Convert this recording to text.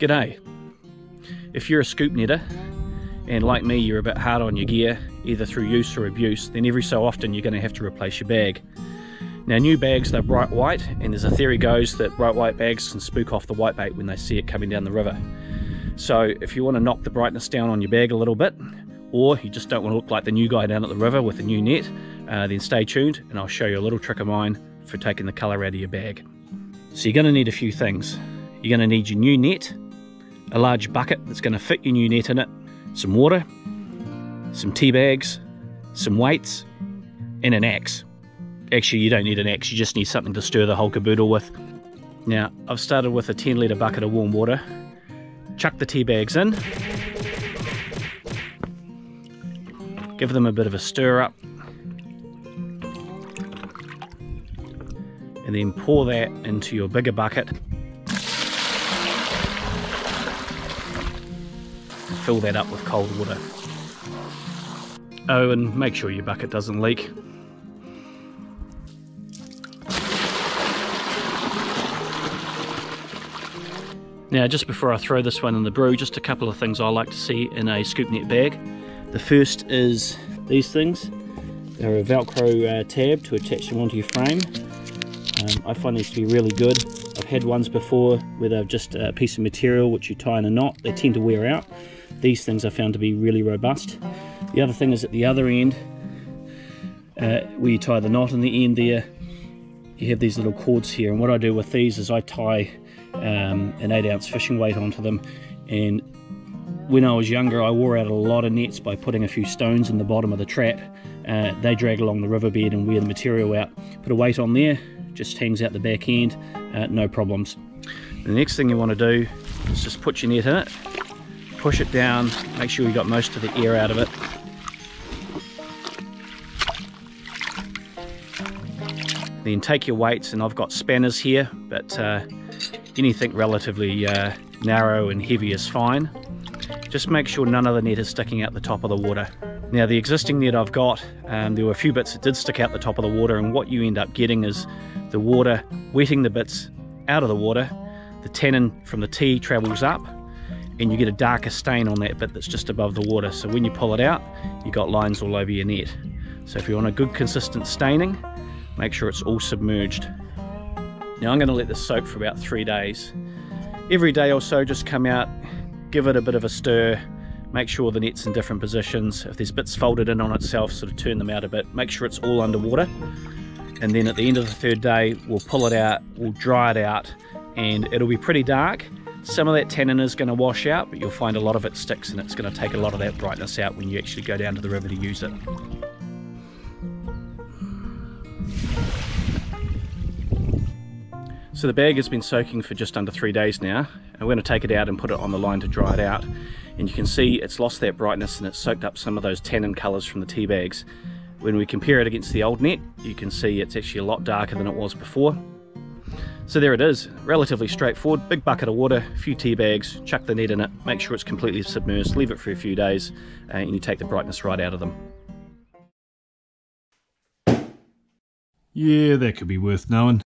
G'day. If you're a scoop netter, and like me you're a bit hard on your gear, either through use or abuse, then every so often you're going to have to replace your bag. Now new bags, they're bright white, and there's a theory goes that bright white bags can spook off the whitebait when they see it coming down the river. So if you want to knock the brightness down on your bag a little bit, or you just don't want to look like the new guy down at the river with a new net, uh, then stay tuned and I'll show you a little trick of mine for taking the colour out of your bag. So you're going to need a few things. You're going to need your new net, a large bucket that's going to fit your new net in it, some water, some tea bags, some weights, and an axe. Actually, you don't need an axe, you just need something to stir the whole caboodle with. Now, I've started with a 10 litre bucket of warm water. Chuck the tea bags in. Give them a bit of a stir up. And then pour that into your bigger bucket fill that up with cold water. Oh, and make sure your bucket doesn't leak. Now, just before I throw this one in the brew, just a couple of things I like to see in a scoop net bag. The first is these things. They're a Velcro uh, tab to attach them onto your frame. Um, I find these to be really good. I've had ones before where they're just a piece of material which you tie in a knot. They tend to wear out. These things I found to be really robust. The other thing is at the other end, uh, where you tie the knot in the end there, you have these little cords here. And what I do with these is I tie um, an 8 ounce fishing weight onto them. And when I was younger, I wore out a lot of nets by putting a few stones in the bottom of the trap. Uh, they drag along the riverbed and wear the material out. Put a weight on there, just hangs out the back end, uh, no problems. The next thing you want to do is just put your net in it push it down, make sure you got most of the air out of it. Then take your weights, and I've got spanners here, but uh, anything relatively uh, narrow and heavy is fine. Just make sure none of the net is sticking out the top of the water. Now the existing net I've got, um, there were a few bits that did stick out the top of the water and what you end up getting is the water wetting the bits out of the water, the tannin from the tea travels up and you get a darker stain on that bit that's just above the water. So when you pull it out, you've got lines all over your net. So if you want a good consistent staining, make sure it's all submerged. Now I'm going to let this soak for about three days. Every day or so just come out, give it a bit of a stir, make sure the net's in different positions. If there's bits folded in on itself, sort of turn them out a bit. Make sure it's all underwater. And then at the end of the third day, we'll pull it out, we'll dry it out, and it'll be pretty dark some of that tannin is going to wash out, but you'll find a lot of it sticks and it's going to take a lot of that brightness out when you actually go down to the river to use it. So the bag has been soaking for just under three days now. And we're going to take it out and put it on the line to dry it out. And you can see it's lost that brightness and it's soaked up some of those tannin colours from the tea bags. When we compare it against the old net, you can see it's actually a lot darker than it was before. So there it is, relatively straightforward, big bucket of water, a few tea bags, chuck the net in it, make sure it's completely submerged, leave it for a few days, uh, and you take the brightness right out of them. Yeah, that could be worth knowing.